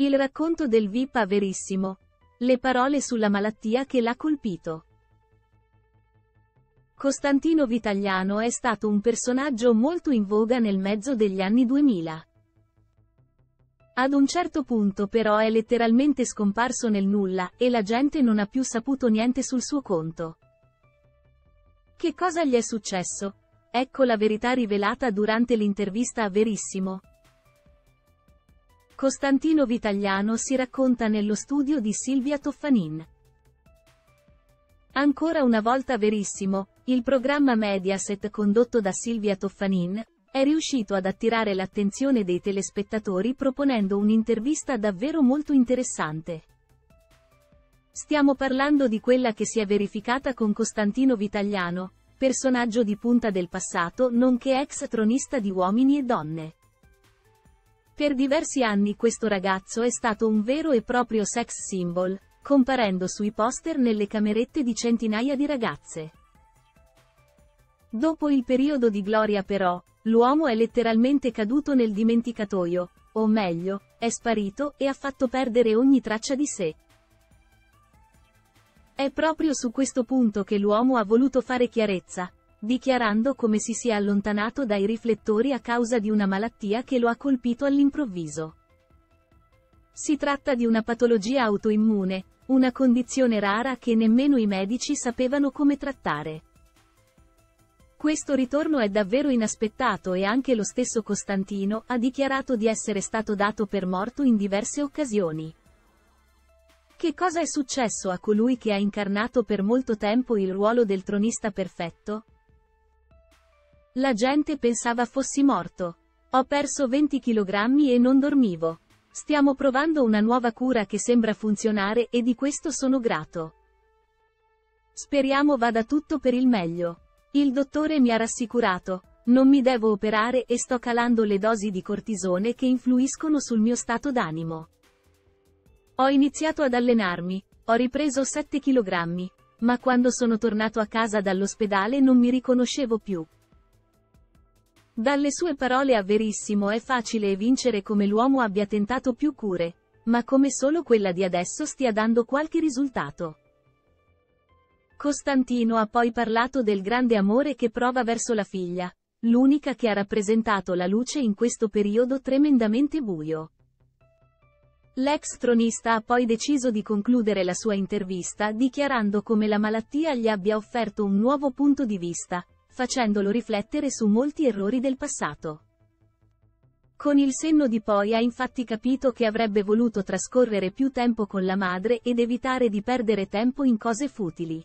Il racconto del VIP a Verissimo. Le parole sulla malattia che l'ha colpito. Costantino Vitagliano è stato un personaggio molto in voga nel mezzo degli anni 2000. Ad un certo punto però è letteralmente scomparso nel nulla, e la gente non ha più saputo niente sul suo conto. Che cosa gli è successo? Ecco la verità rivelata durante l'intervista a Verissimo. Costantino Vitagliano si racconta nello studio di Silvia Toffanin. Ancora una volta verissimo, il programma Mediaset condotto da Silvia Toffanin, è riuscito ad attirare l'attenzione dei telespettatori proponendo un'intervista davvero molto interessante. Stiamo parlando di quella che si è verificata con Costantino Vitagliano, personaggio di punta del passato nonché ex tronista di uomini e donne. Per diversi anni questo ragazzo è stato un vero e proprio sex symbol, comparendo sui poster nelle camerette di centinaia di ragazze. Dopo il periodo di gloria però, l'uomo è letteralmente caduto nel dimenticatoio, o meglio, è sparito e ha fatto perdere ogni traccia di sé. È proprio su questo punto che l'uomo ha voluto fare chiarezza, dichiarando come si sia allontanato dai riflettori a causa di una malattia che lo ha colpito all'improvviso. Si tratta di una patologia autoimmune, una condizione rara che nemmeno i medici sapevano come trattare. Questo ritorno è davvero inaspettato e anche lo stesso Costantino ha dichiarato di essere stato dato per morto in diverse occasioni. Che cosa è successo a colui che ha incarnato per molto tempo il ruolo del tronista perfetto? La gente pensava fossi morto. Ho perso 20 kg e non dormivo. Stiamo provando una nuova cura che sembra funzionare e di questo sono grato. Speriamo vada tutto per il meglio. Il dottore mi ha rassicurato, non mi devo operare e sto calando le dosi di cortisone che influiscono sul mio stato d'animo. Ho iniziato ad allenarmi, ho ripreso 7 kg, ma quando sono tornato a casa dall'ospedale non mi riconoscevo più. Dalle sue parole a Verissimo è facile evincere come l'uomo abbia tentato più cure, ma come solo quella di adesso stia dando qualche risultato. Costantino ha poi parlato del grande amore che prova verso la figlia, l'unica che ha rappresentato la luce in questo periodo tremendamente buio. L'ex tronista ha poi deciso di concludere la sua intervista dichiarando come la malattia gli abbia offerto un nuovo punto di vista, facendolo riflettere su molti errori del passato. Con il senno di poi ha infatti capito che avrebbe voluto trascorrere più tempo con la madre ed evitare di perdere tempo in cose futili.